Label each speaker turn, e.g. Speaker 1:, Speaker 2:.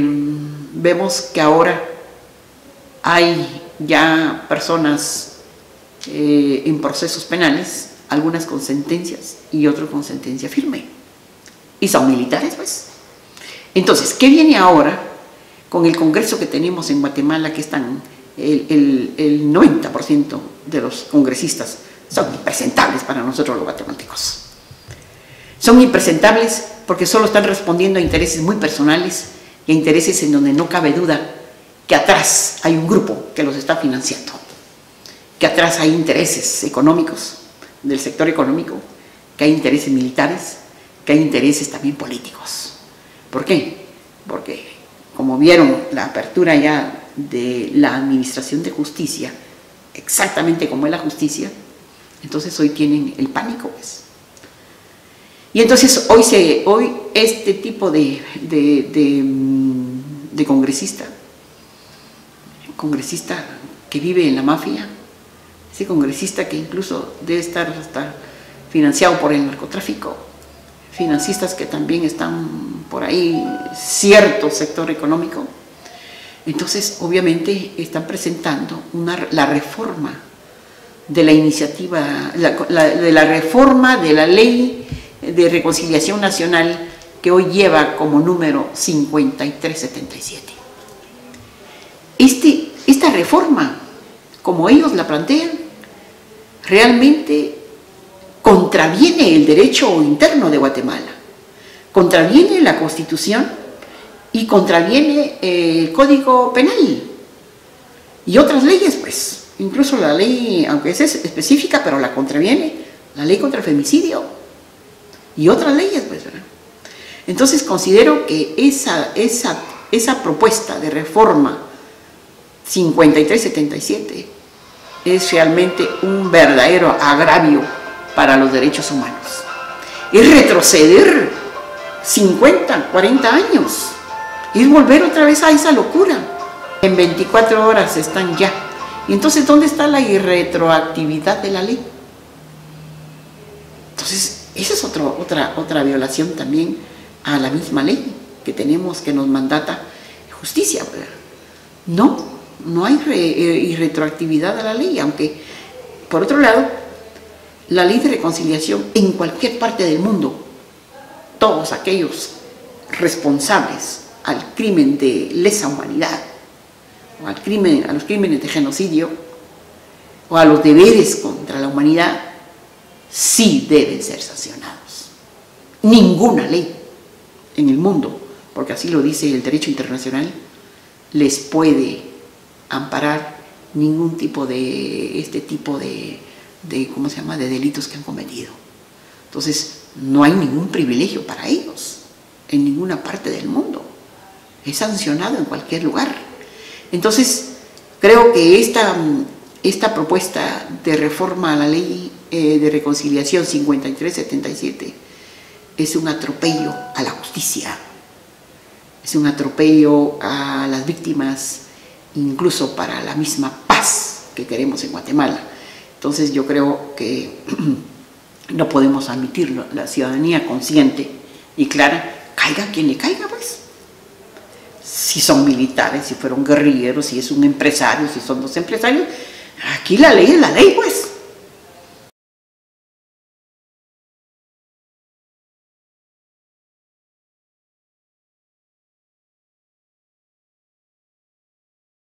Speaker 1: vemos que ahora hay ya personas eh, en procesos penales, algunas con sentencias y otros con sentencia firme. Y son militares, pues. Entonces, ¿qué viene ahora con el Congreso que tenemos en Guatemala, que están el, el 90% de los congresistas son impresentables para nosotros los guatemaltecos? Son impresentables porque solo están respondiendo a intereses muy personales y intereses en donde no cabe duda que atrás hay un grupo que los está financiando, que atrás hay intereses económicos del sector económico, que hay intereses militares, que hay intereses también políticos. ¿Por qué? Porque, como vieron la apertura ya de la Administración de Justicia, exactamente como es la justicia, entonces hoy tienen el pánico, pues. Y entonces hoy, se, hoy este tipo de, de, mm, de congresista, congresista que vive en la mafia, ese congresista que incluso debe estar hasta financiado por el narcotráfico, financistas que también están por ahí, cierto sector económico. Entonces, obviamente, están presentando una, la reforma de la iniciativa, de la reforma de la ley de reconciliación nacional que hoy lleva como número 5377. Este, esta reforma, como ellos la plantean, realmente contraviene el derecho interno de Guatemala, contraviene la Constitución y contraviene el Código Penal y otras leyes, pues, incluso la ley, aunque es específica, pero la contraviene, la ley contra el femicidio y otras leyes, pues, ¿verdad? Entonces considero que esa, esa, esa propuesta de reforma 5377 es realmente un verdadero agravio para los derechos humanos. Es retroceder 50, 40 años. Es volver otra vez a esa locura. En 24 horas están ya. Y entonces, ¿dónde está la irretroactividad de la ley? Entonces, esa es otra, otra violación también a la misma ley que tenemos que nos mandata justicia. No, no hay eh, retroactividad a la ley, aunque, por otro lado, la ley de reconciliación en cualquier parte del mundo, todos aquellos responsables al crimen de lesa humanidad, o al crimen, a los crímenes de genocidio, o a los deberes contra la humanidad, sí deben ser sancionados. Ninguna ley en el mundo, porque así lo dice el derecho internacional, les puede amparar ningún tipo de este tipo de, de, ¿cómo se llama?, de delitos que han cometido. Entonces, no hay ningún privilegio para ellos en ninguna parte del mundo. Es sancionado en cualquier lugar. Entonces, creo que esta, esta propuesta de reforma a la ley eh, de reconciliación 5377 es un atropello a la justicia, es un atropello a las víctimas, incluso para la misma paz que queremos en Guatemala. Entonces yo creo que no podemos admitirlo, la ciudadanía consciente y clara, caiga quien le caiga pues. Si son militares, si fueron guerrilleros, si es un empresario, si son dos empresarios, aquí la ley es la ley pues.